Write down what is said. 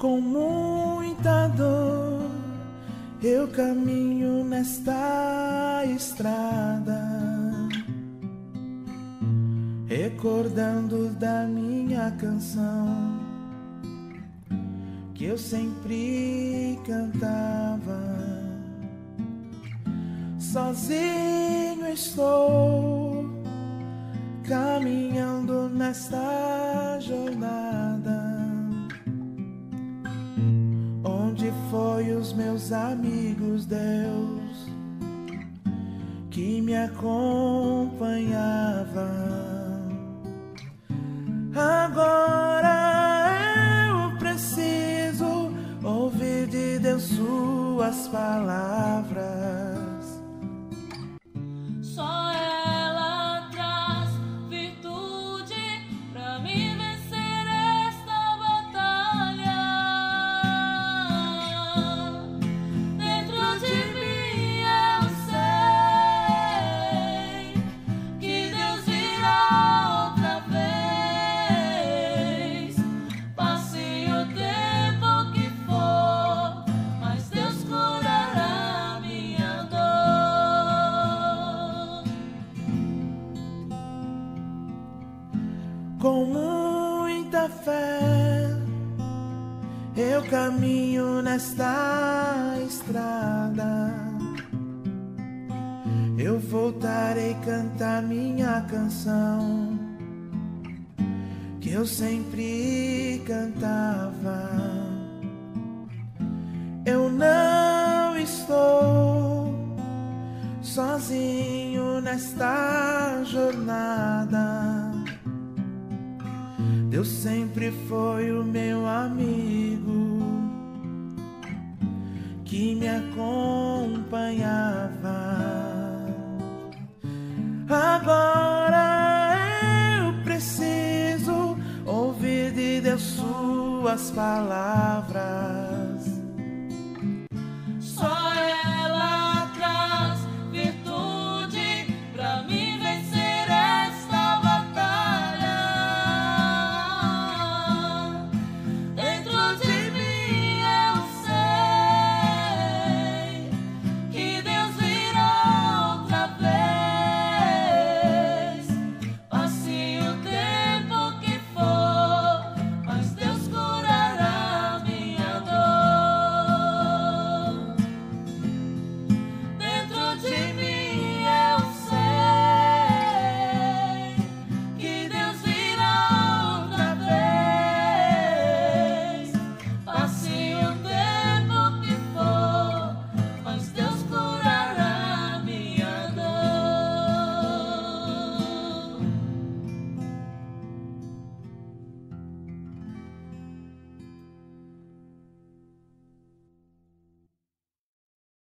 Com muita dor eu caminho nesta estrada, recordando da minha canção que eu sempre cantava. Sozinho estou caminhando nesta jornada. Foi os meus amigos, Deus, que me acompanhava? Agora eu preciso ouvir de Deus suas palavras. Com muita fé eu caminho nesta estrada. Eu voltarei cantar minha canção que eu sempre cantava. Eu não estou sozinho nesta jornada. Deus sempre foi o meu amigo que me acompanhava. Agora eu preciso ouvir de Deus suas palavras.